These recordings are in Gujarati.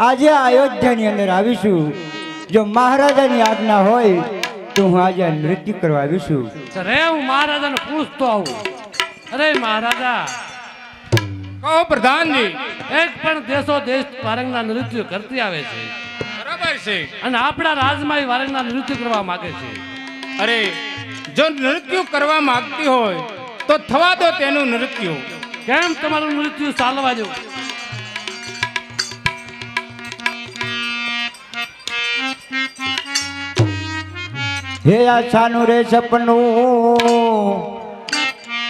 આજે અયોધ્યાની અંદર આવીશું. જો મહારાજાની આજ્ઞા હોય તો હું આજે નૃત્ય કરવા આવીશું. અરે હું મહારાજાને પૂછતો આવું. અરે મહારાજા. કહો પ્રધાનજી. એક પણ દેશો દેશ વારંગના નૃત્ય કરતી આવે છે. બરાબર છે. અને આપણા રાજમાં વારંગના નૃત્ય કરવા માંગે છે. અરે જો નૃત્ય કરવા માંગતી હોય તો થવા દો તેનું નૃત્ય. કેમ તમારું નૃત્ય ચાલવા દો હે આશાનું રે સપનું?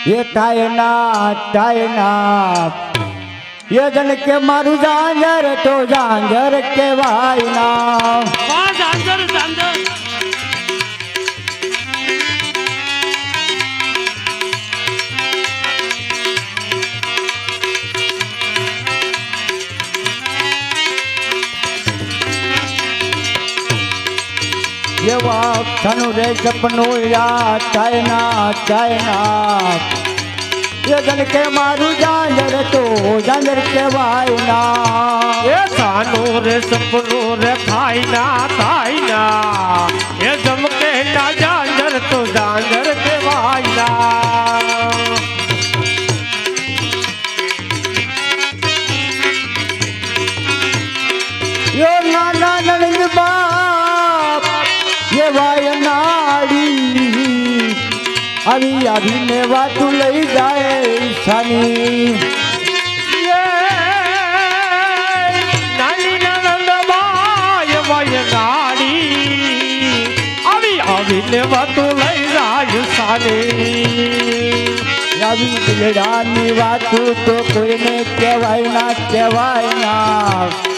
એ થાય ના થાય ના. એ જન કે મારું જાંજર તો જાંજર કેવાય ના. ઝાંઝર. એવા આશાનું રે સપનું યાદ થાય ના થાય ના એ જન કે મારું જાંજર તો, જાંજર કહેવાય ના. એ સાનું રે સપનું રે થાય ના થાય ના એ જમકે ના જાંજર તો જાંજર આવીને વાતું લઈ જાય સાની વાતું લઈ જાય સાની દિલડાની વાતું તો કોઈને કહેવાય ના કહેવાય ના.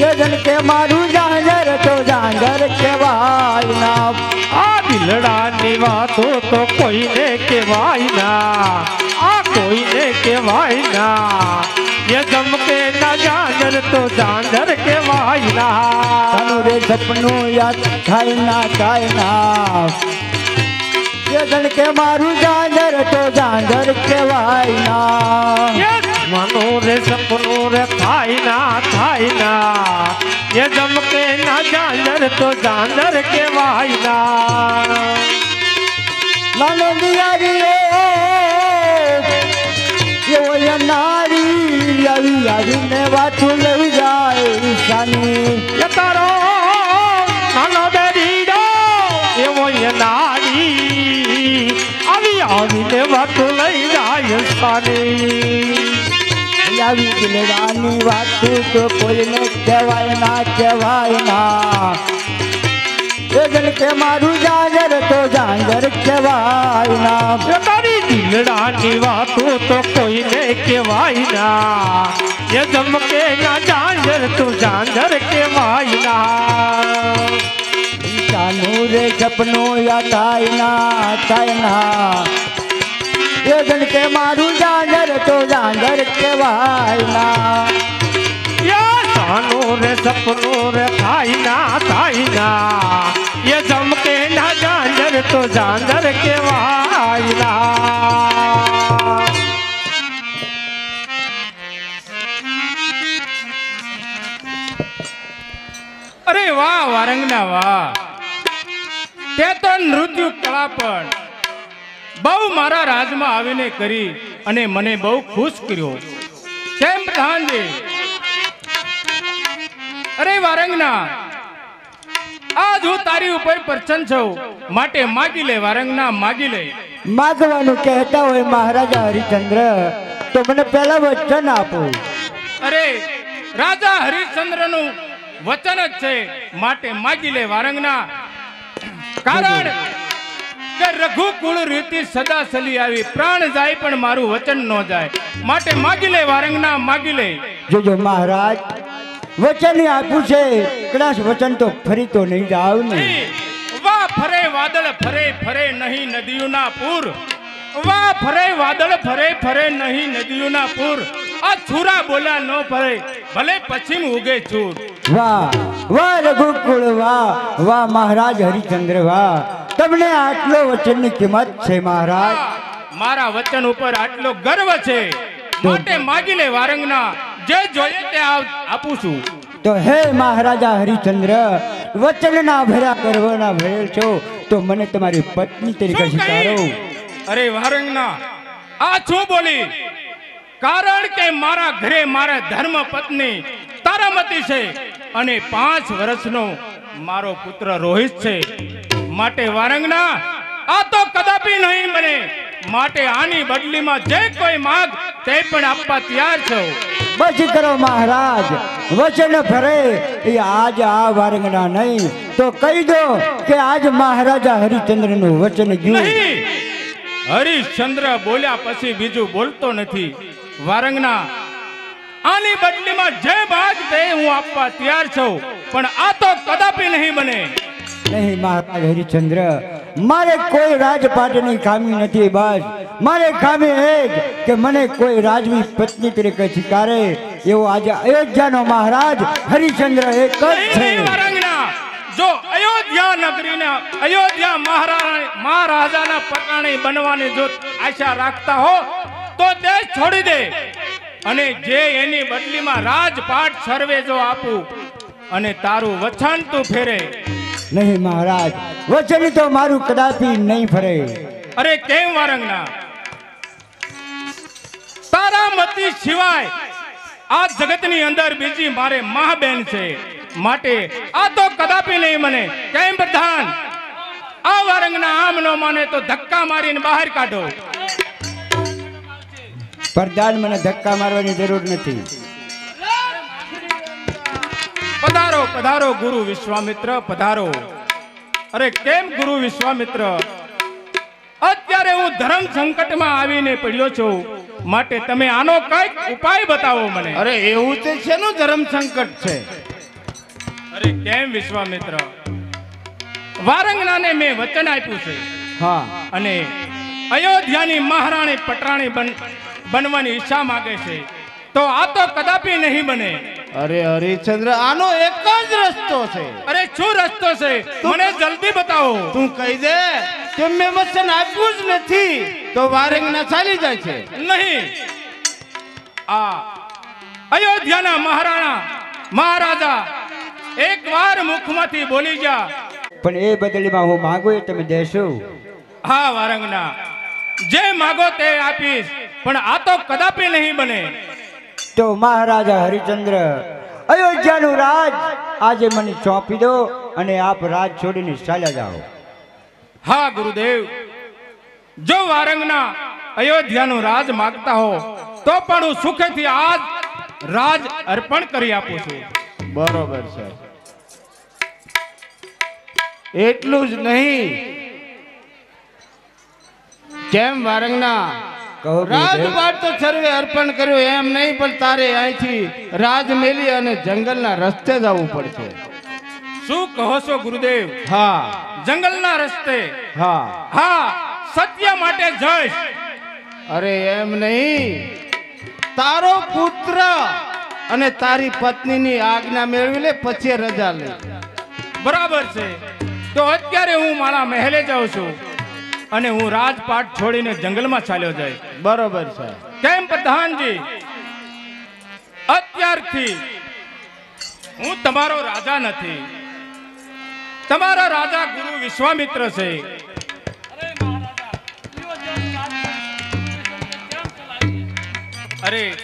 જે જન કે મારું જાંગર તો જાંજર કહેવાય ના. આ દિલડાની વાતો તો કોઈને કહેવાય ના. આ કોઈને કહેવાય ના. એ જમકે ના જાંજર તો જાંગર કહેવાય ના. તનું રે સપનું યાદ થાય ના થાય ના. કે મારું જાંજર તો જાંજર કહેવાય ના. મનો રે સપનું રે થાય ના થાય ના એ જમકે ના જાંદર તો જાંદર કેવાય ના નાનંદિયારી એવો નારી આવી આવીને વાતું લઈ જાય સાની એ તારો નાનો બેરીડો એવો નાડી આવી આવીને વાતો લઈ જાય સાની આવી દિલડાની વાત તો કોઈને કહેવાય ના કહેવાય ના. એ જન કે મારું જાંજર તો જાંજર કહેવાય ના. તારી દિલડાની વાતો તો કોઈને કહેવાય ના. એ જમકે ના જાંજર તો જાંજર કહેવાય ના. ચાલુ રે સપનું યા થાય ના થાય એ જન કે મારું જાંજર તો જાંગર કહેવાય ના રે સપનો રે થાય ના થાય ના એ જમકે ના જાંજર તો જાંજર કેવાય ના અરે વાહ વારંગના વાહ તે તો નૃત્ય કળા પણ બહુ મારા રાજમાં આવીને કરી અને મને બહુ ખુશ કર્યો. કેમ પ્રધાનજી? અરે વારંગના આજ હું તારી ઉપર પ્રસન્ન છું. માટે માગી લે વારંગના માગી લે. માગવાનું કહેતા હોય મહારાજા હરિચંદ્ર તો મને પહેલા વચન આપો. અરે રાજા હરિશ્ચંદ્રનું વચન જ છે. માટે માગી લે વારંગના. કારણ કે રઘુકુળ રીતિ સદા ચલી આવી પ્રાણ જાય પણ મારું વચન ન જાય. માટે માગી લે વારંગના માગી લે. જોજો મહારાજ વચન આપ્યું છે કદાચ વચન તો ફરી તો નહીં જાવ ને. વાહ ફરે વાદળ ફરે ફરે નહીં નદીઓના પૂર. વાહ ફરે વાદળ ફરે ફરે નહીં નદીઓના પૂર. આ છુરા બોલ્યા ન ફરે ભલે પશ્ચિમ ઉગે છૂર. વાહ વાહ રઘુકુળ વાહ વાહ મહારાજ હરિચંદ્ર વાહ. તમને આટલો વચનની કિંમત છે મહારાજ? મારા વચન ઉપર આટલો ગર્વ છે. માટે માગી લે વારંગના જે જોઈએ તે આપું છું. તો હે મહારાજા હરિચંદ્ર વચનના ભર્યા ગર્વના ભરેલ છો તો મને તમારી પત્ની તરીકે સ્વીકારો. અરે વારંગના આ શું બોલી? કારણ કે મારા ઘરે મારા ધર્મ પત્ની તારામતી છે અને પાંચ વર્ષનો મારો પુત્ર રોહિત છે. માટે વારંગના આ તો કદાપી નહીં બને. માટે આની બદલીમાં જે કોઈ માગ તે પણ આપવા તૈયાર છો. બસ કરો મહારાજ વચન ફરે એ આજ આ વારંગના નહીં. તો કહી દો કે આજ મહારાજા હરિચંદ્રનું વચન ગયું. હરિશ્ચંદ્ર બોલ્યા પછી બીજું બોલતો નથી. વારંગના આની બદલીમાં જે ભાગ તે હું આપવા તૈયાર છું. પણ આ તો કદાપી નહીં બને. નહીં મહારાજ હરિચંદ્ર. મારે કોઈ રાજપાટની ખામી નથી બસ. મારે ખામી એ જ કે મને કોઈ રાજવી પત્ની તરીકે સ્વીકારે. એવો આજે અયોધ્યાનો મહારાજ હરિચંદ્ર એક જ છે. જો અયોધ્યા નગરીને અયોધ્યા મહારાજા મહારાજાના પટાણી બનવાની જો આશા રાખતા હો તો દેશ છોડી દે. અને જે એની બદલીમાં રાજપાટ સર્વે જો આપું અને તારું વચન તું ફેરે. નહીં મહારાજ. વચન તો મારું કદાપી નહીં ફરે. અરે કેમ વારંગના? તારામતી સિવાય આ જગતની અંદર બીજી મારે મહાબેન છે. માટે આ તો કદાપી નહીં મને. કેમ પ્રધાન? આ વારંગના આમ ન માને તો ધક્કા મારીને બહાર કાઢો. પ્રધાન મને ધક્કા મારવાની જરૂર નથી. પધારો પધારો ગુરુ વિશ્વામિત્ર પધારો. અરે કેમ ગુરુ વિશ્વામિત્ર? અત્યારે હું ધર્મ સંકટમાં આવીને પડ્યો છું. માટે તમે આનો કંઈક ઉપાય બતાવો મને. અરે એવું તે નું ધર્મ સંકટ છે? અરે કેમ વિશ્વામિત્ર? વારંગનાને મેં વચન આપ્યું છે. હા. અને અયોધ્યાની મહારાણી પટરાણી બન બનવાની ઈચ્છા માંગે છે. તો આ તો કદાપી નહીં બને. અરે હરિચંદ્ર આનો એક જ રસ્તો છે. અરે શું રસ્તો છે? મને જલ્દી બતાવો. તું કહી દે કે મેં વચન આપ્યું જ નથી તો વારંગના ચાલી જાય છે. નહીં. આ અયોધ્યાના મહારાણા મહારાજા એકવાર મુખમાંથી બોલી ગયા. પણ એ બદલીમાં હું માંગુ એ તમે દેશો. હા વારંગના. જે માગો તે આપીશ પણ આ તો કદાપી નહીં બને. તો મહારાજા હરિચંદ્ર અયોધ્યાનું રાજ આજે મને સોંપી દો અને આપ રાજ છોડીને ચાલ્યા જાઓ. હા ગુરુદેવ. જો વારંગના અયોધ્યાનું રાજ માગતા હો તો પણ હું સુખેથી આજ રાજ અર્પણ કરી આપું છું. બરોબર છે. એટલું જ નહીં. કેમ વારંગના. રાજપાટ તો સર્વે અર્પણ કર્યું એમ નહીં પણ તારે અહીંથી રાજ મેલી અને જંગલના રસ્તે જવું પડશે. શું કહો છો ગુરુદેવ? હા. જંગલના રસ્તે? હા. હા સત્ય માટે જઈશ. અરે એમ નહીં. તારો પુત્ર અને તારી પત્નીની આજ્ઞા મેળવી લે પછી રજા લે. બરાબર છે. તો અત્યારે હું મારા મહેલે જાઉં છું. અને હું રાજપાટ છોડીને જંગલમાં ચાલ્યો જાય. બરોબર છે. કેમ પ્રધાનજી? અત્યારથી હું તમારો રાજા નથી. તમારા રાજા ગુરુ વિશ્વામિત્ર છે. અરે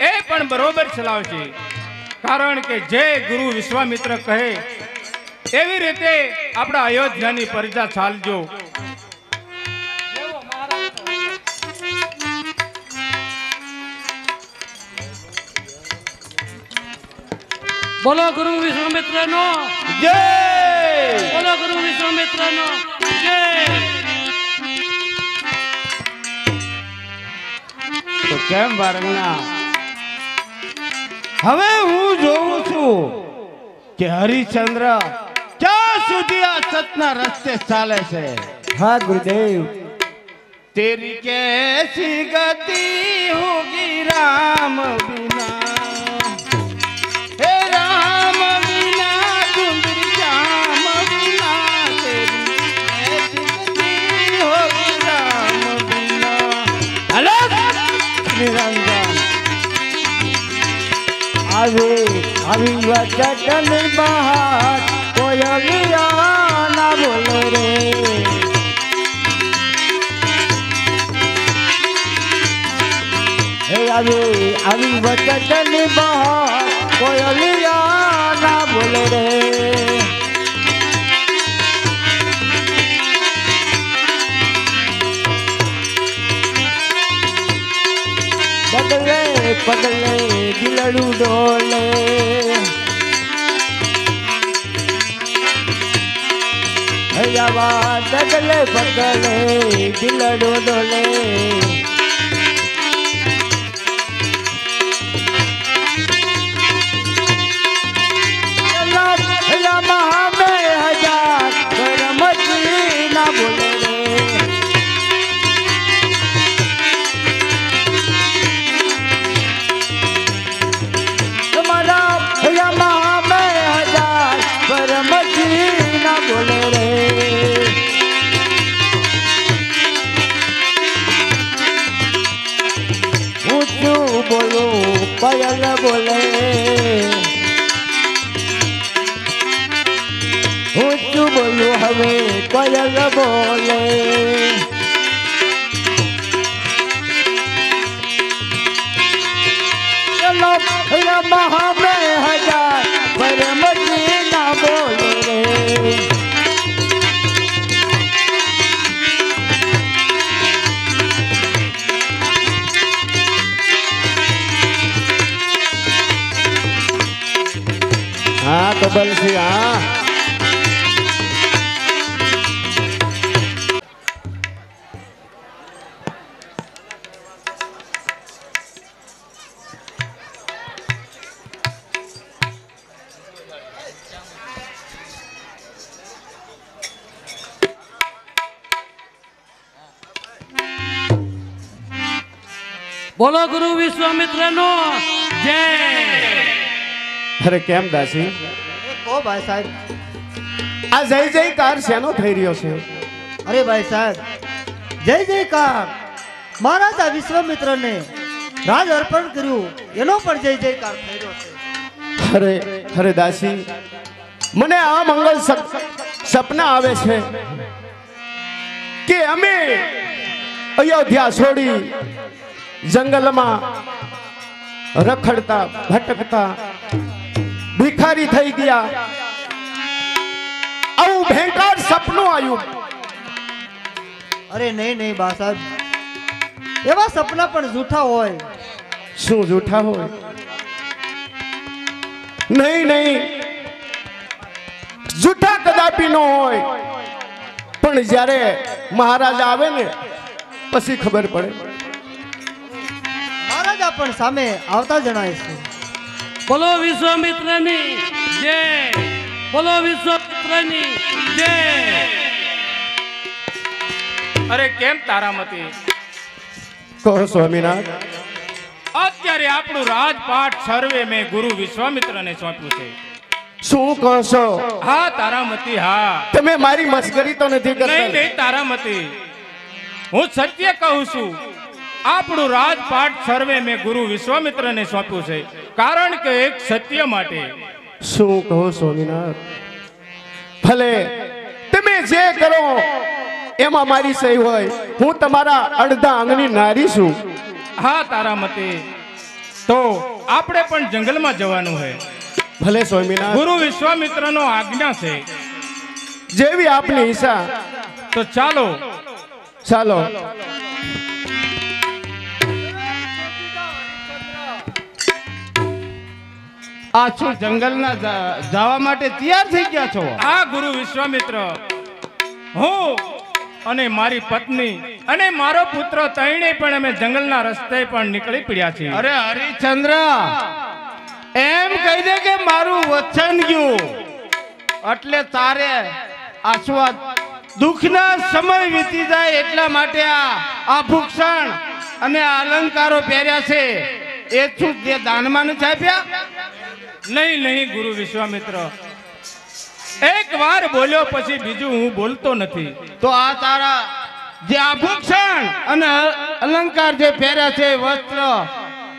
એ પણ બરોબર ચલાવશે. કારણ કે જે ગુરુ વિશ્વામિત્ર કહે એવી રીતે આપણા અયોધ્યાની પ્રજા ચાલજો. બોલો ગુરુ વિશ્વામિત્ર નો જય બોલો ગુરુ વિશ્વામિત્ર નો જય તો કેમ વારંગના હવે હું જોઉં છું કે હરિશ્ચંદ્ર ક્યાં સુધી આ સતના રસ્તે ચાલે છે હા ગુરુદેવ तेरी कैसी गति होगी राम बिना આવી વચન બહાર કોયલિયા ના બોલે રે. હે આવી આવી વચન બહાર કોયલિયા ના બોલે રે. પગલે પગલે દિલડું ડોલે. હૈયાવા ડગલે પગલે દિલડું ડોલે. બોલું પયલ બોલે. ઊંચું બોલું હવે પયલ બોલે. હા હા બોલો ગુરુ વિશ્વામિત્ર નો જય. અરે કેમ દાસી? ઓ ભાઈ સાહેબ. આ જય જયકાર શેનો થઈ રહ્યો છે? અરે ભાઈ સાહેબ જય જયકાર. મહારાજા વિશ્વામિત્રને રાજ અર્પણ કર્યું એનો પણ જય જયકાર થઈ રહ્યો છે. અરે અરે દાસી મને આ મંગલ સપના આવે છે કે અમે અયોધ્યા છોડી જંગલમાં રખડતા ભટકતા ભિખારી થઈ ગયા. આવું ભયંકર સપનું આવ્યું. અરે નહીં નહીં બા સાહેબ. એવા સપના પણ જૂઠા હોય. શું જૂઠા હોય? નહીં નહીં. જૂઠા કદાપી ન હોય. પણ જ્યારે મહારાજ આવે ને પછી ખબર પડે. મહારાજા પણ સામે આવતા જણાય છે. બોલો વિશ્વામિત્રની જય. બોલો વિશ્વામિત્રની જય. અરે કેમ તારામતી કહો સ્વામિનાથ? અત્યારે આપણું રાજપાઠ સર્વે મેં ગુરુ વિશ્વામિત્રને સોંપ્યું છે. શું કહો છો હા તારામતી હા. તમે મારી મસ્કરી તો નથી નહીં કરતા નહીં તારામતી હું સત્ય કહું છું. આપણું રાજપાટ સર્વે મેં ગુરુ વિશ્વામિત્રને સોંપ્યું છે. કારણ કે એક સત્ય માટે શું કહો સ્વામિનાથ ભલે તમે જે કરો એમાં મારી સહી હોય. હું તમારા અડધા અંગની નારી છું. હા તારામતી તો આપણે પણ જંગલમાં જવાનું છે. ભલે સ્વામિનાથ ગુરુ વિશ્વામિત્રનો આજ્ઞા છે. જેવી આપની ઈચ્છા. તો ચાલો. ચાલો. આ શું જંગલના જવા માટે તૈયાર થઈ ગયા છો? આ ગુરુ વિશ્વામિત્ર. હું અને મારી પત્ની અને મારો પુત્ર ત્રણેય પણ અમે જંગલના રસ્તે પણ નીકળી પડ્યા છીએ. અરે હરિચંદ્ર એમ કહી દે કે મારું વચન ગયું. એટલે તારે આસ્વાદ દુઃખના સમય વીતી જાય એટલા માટે આ આભૂષણ અને અલંકારો પહેર્યા છે. એ શું જે દાનમાં નથી આપ્યા? નહીં નહીં ગુરુ વિશ્વામિત્ર. એક વાર બોલ્યો પછી બીજું હું બોલતો નથી. તો આ તારા જે આભૂષણ અને અલંકાર જે પહેર્યા છે વસ્ત્ર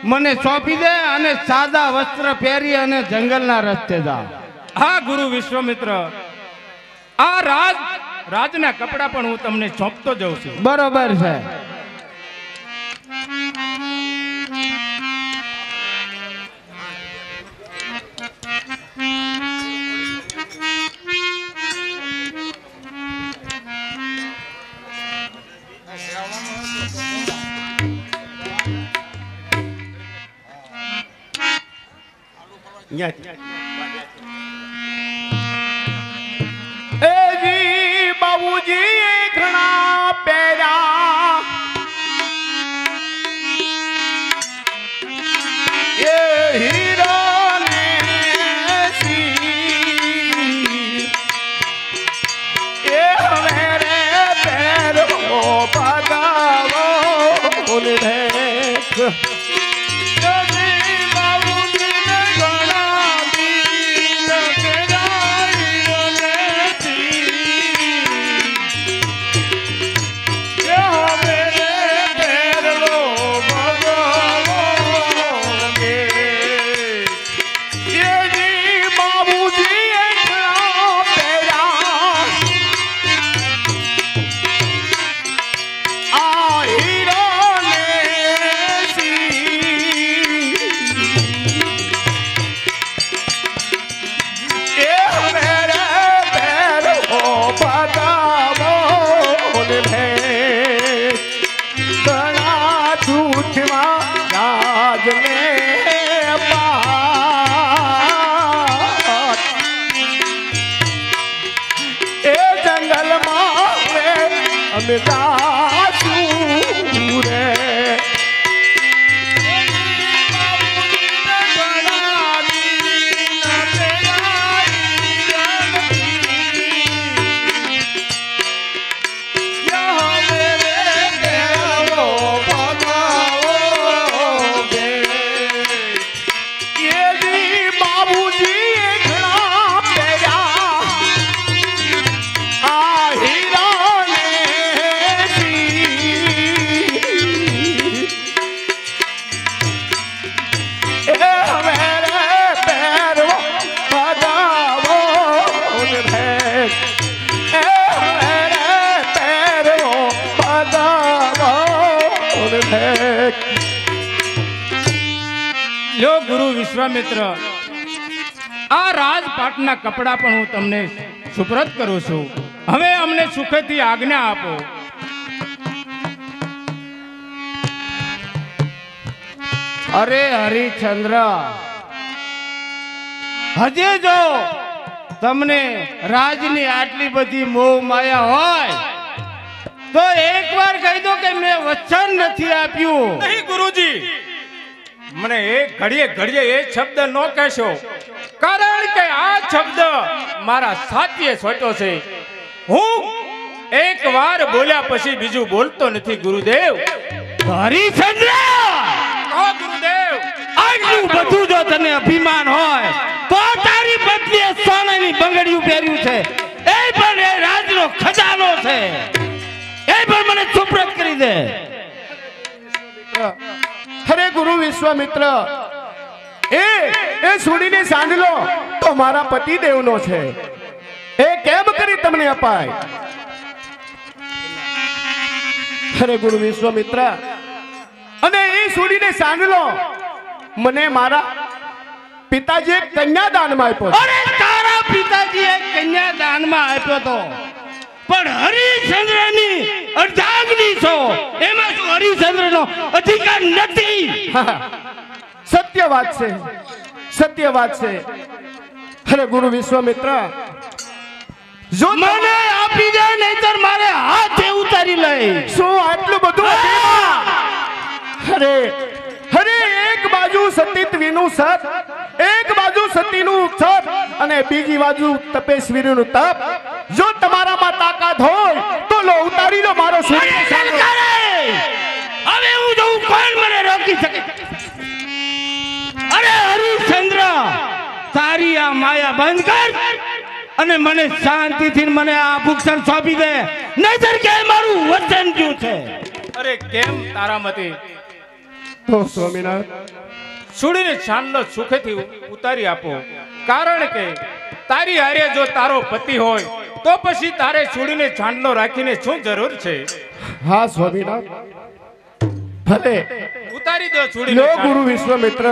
મને સોંપી દે અને સાદા વસ્ત્ર પહેરી અને જંગલના રસ્તે જા. હા ગુરુ વિશ્વામિત્ર. આ રાજ રાજના કપડા પણ હું તમને સોંપતો જઉં છું. બરોબર છે. એ અમે જાશું ગુરુ વિશ્વામિત્ર, આ રાજપાટના કપડા પણ હું તમને સુપ્રત કરું છું. હવે અમને સુખેથી આજ્ઞા આપો. અરે હરિચંદ્ર, હજે જો તમને રાજની આટલી બધી મોહ માયા હોય તો એકવાર કહી દો કે મેં વચન નથી આપ્યું. નહીં ગુરુજી. મને એક ઘડીએ ઘડીએ એ શબ્દ ન કહેશો. કારણ કે આ શબ્દ મારા સાચીએ સોચ્યો છે. હું એક વાર બોલ્યા પછી બીજું બોલતો નથી ગુરુદેવ. હરિચંદ્ર ગુરુદેવ? આટલું બધું જો તને અભિમાન હોય તો તારી પત્નીએ સોનાની બંગડીયું પહેર્યું છે. એ પણ એ રાજનો ખજાનો છે. એ પણ મને સુપ્રત કરી દે. અરે ગુરુ વિશ્વામિત્ર, એ એ સુડીને સાંડલો તો મારા પતિ દેવનો છે. એ કેમ કરી તમને અપાય? અરે ગુરુ વિશ્વામિત્ર, અને એ સુડીને સાંડલો મને મારા પિતાજીએ કન્યાદાનમાં આપ્યો અરે તારા પિતાજીએ કન્યા દાનમાં આપ્યો તો પણ હરિચંદ્રની અર્ધાંગની છો. એમાં શું હરિચંદ્રનો અધિકાર નથી? સત્ય વાત છે. સત્ય વાત છે. અરે ગુરુ વિશ્વામિત્ર જો મને આપી દે નહીતર મારે હાથે ઉતારી લઈ શું આટલું બધું અરે એક બાજુ સતીત્વીનું સત એક બાજુ સતીનું સત અને બીજી બાજુ તપેશ્વરીનું તપ. જો તમારામાં તાકાત હોય તો લો ઉતારી લો મારો સૂર્ય હવે હું જોઉં કોણ મને રોકી શકે? અરે હરિશ્ચંદ્ર તારી આ માયા બંધ કર અને મને શાંતિથી મને આ ભૂક્ષણ સોંપી દે. નહીતર કે મારું વચન શું છે? અરે કેમ તારામતી તો સ્વામિનાથ છોડીને ચાંદલો સુખેથી ઉતારી આપો. કારણ કે તારી હારે જો તારો પતિ હોય તો પછી તારે છોડીને ચાંદલો રાખીને શું જરૂર છે? હા સ્વામિનાથ ભલે. ઉતારી દો છોડી. ગુરુ વિશ્વામિત્ર.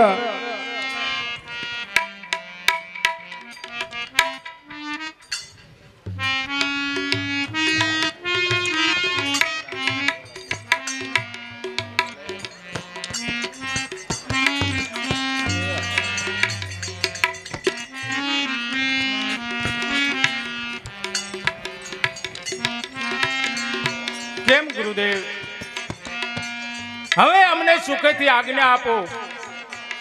અમને આજ્ઞા આપો.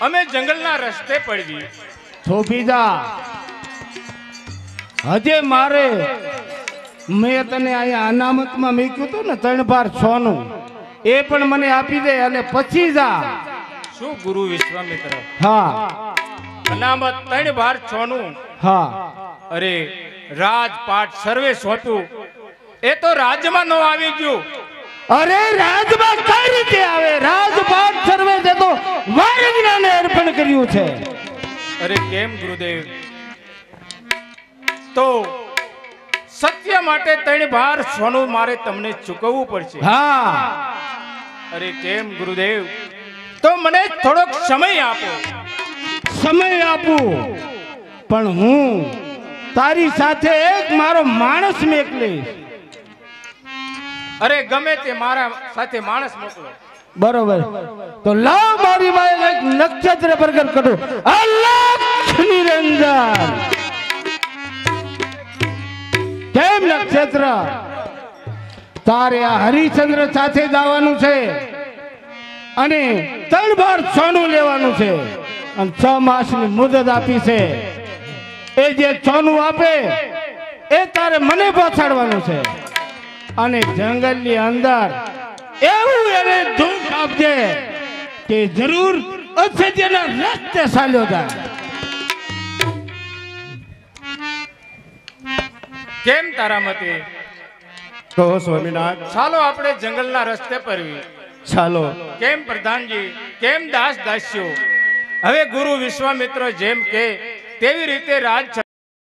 અમે જંગલના રસ્તે પડવી. થોભીદા હજે મારે મેં તને અહીંયા અનામતમાં મૂક્યું હતું ને ત્રણ બાર છનું એ પણ મને આપી દે અને પછી જા. શું ગુરુ વિશ્વામિત્ર? હા. અનામત ત્રણ બાર છ નું હા. અરે રાજપાટ સર્વે સોંપ્યું. એ તો રાજ્યમાં ન આવી ગયું. અરે રાજમાં કઈ રીતે આવે? રાજપાટ સર્વે છે તો વારંગનાને અર્પણ કર્યું છે. અરે કેમ ગુરુદેવ? તો સત્ય માટે ત્રણ બાર સોનું મારે તમને ચૂકવવું પડશે. હા. અરે કેમ ગુરુદેવ? તો મને થોડોક સમય આપો. સમય આપું. પણ હું તારી સાથે એક મારો માણસ મેકલીશ અરે ગમે તે મારા સાથે માણસ મોકલો. બરોબર. તો લાવ મારી પાસે એક નક્ષત્ર પ્રગટ કરો. અલખ નિરંજન. કેમ નક્ષત્ર? તારે આ હરિચંદ્ર સાથે જવાનું છે. અને ત્રણ બાર સોનું લેવાનું છે. અને છ માસની મુદત આપી છે. એ જે સોનું આપે, એ તારે મને પહોંચાડવાનું છે. અને જંગલની અંદર એવું એને દુઃખ આપજે કે જરૂર અસત્યના રસ્તે ચાલ્યો જાય. કેમ તારા મતે? કહો સ્વામિનાથ. ચાલો આપણે જંગલના રસ્તે પરવી ચાલો. કેમ પ્રધાનજી? કેમ દાસ દાસ્યો? હવે ગુરુ વિશ્વામિત્ર જેમ કે તેવી રીતે રાજ